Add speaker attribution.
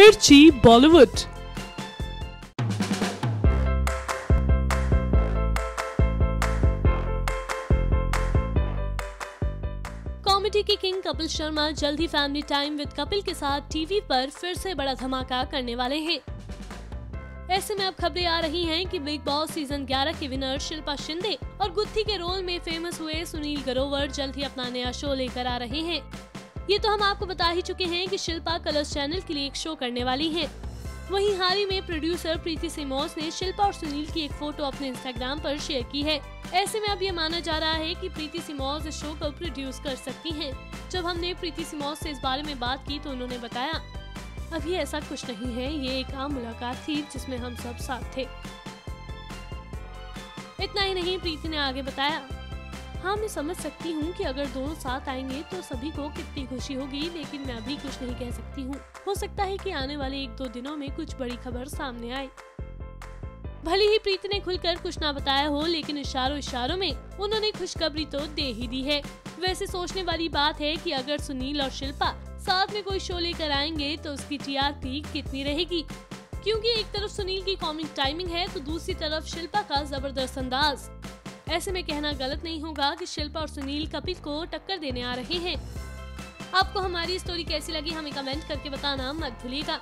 Speaker 1: मिर्ची, बॉलीवुड।
Speaker 2: कॉमेडी के किंग कपिल शर्मा जल्द ही फैमिली टाइम विद कपिल के साथ टीवी पर फिर से बड़ा धमाका करने वाले हैं। ऐसे में अब खबरें आ रही हैं कि बिग बॉस सीज़न 11 के विनर शिल्पा शिंदे और गुत्थी के रोल में फ़ेमस हुए सुनील गरोवर जल्द ही अपना नया शो लेकर आ रहे हैं। ये तो हम आपको बता ही चुके हैं कि शिल्पा कलर्स चैनल के लिए एक शो करने वाली हैं। वहीं हाल ही में प्रोड्यूसर प्रीति सिमोस ने शिल्पा और सुनील की एक फ़ोटो अपने इंस्टाग्राम पर शेयर की है ऐसे में अब ये माना जा रहा है कि प्रीति सिमोस इस शो को प्रोड्यूस कर सकती हैं। जब हमने प्रीति सिमोस से इस बारे में बात की तो उन्होंने बताया, अभी ऐसा कुछ नहीं है, ये एक आम मुलाकात थी जिसमें हम सब साथ थे इतना ही नहीं, प्रीति ने आगे बताया हाँ मैं समझ सकती हूँ कि अगर दोनों साथ आएँगे तो सभी को कितनी खुशी होगी, लेकिन मैं अभी कुछ नहीं कह सकती हूँ। हो सकता है कि आने वाले एक दो दिनों में कुछ बड़ी खबर सामने आए। भले ही प्रीति ने खुलकर कुछ ना बताया हो, लेकिन इशारों इशारों में उन्होंने खुशखबरी तो दे ही दी है। वैसे सोचने वाली बात है कि अगर सुनील और शिल्पा साथ में कोई शो लेकर आएँगे तो उसकी टीआरपी कितनी रहेगी? क्योंकि एक तरफ़ सुनील की कॉमिक टाइमिंग है तो दूसरी तरफ़ शिल्पा का ज़बरदस्त अंदाज। ऐसे में कहना गलत नहीं होगा कि शिल्पा और सुनील कपिल को टक्कर देने आ रहे हैं। आपको हमारी स्टोरी कैसी लगी, हमें कमेंट करके बताना मत भूलिएगा।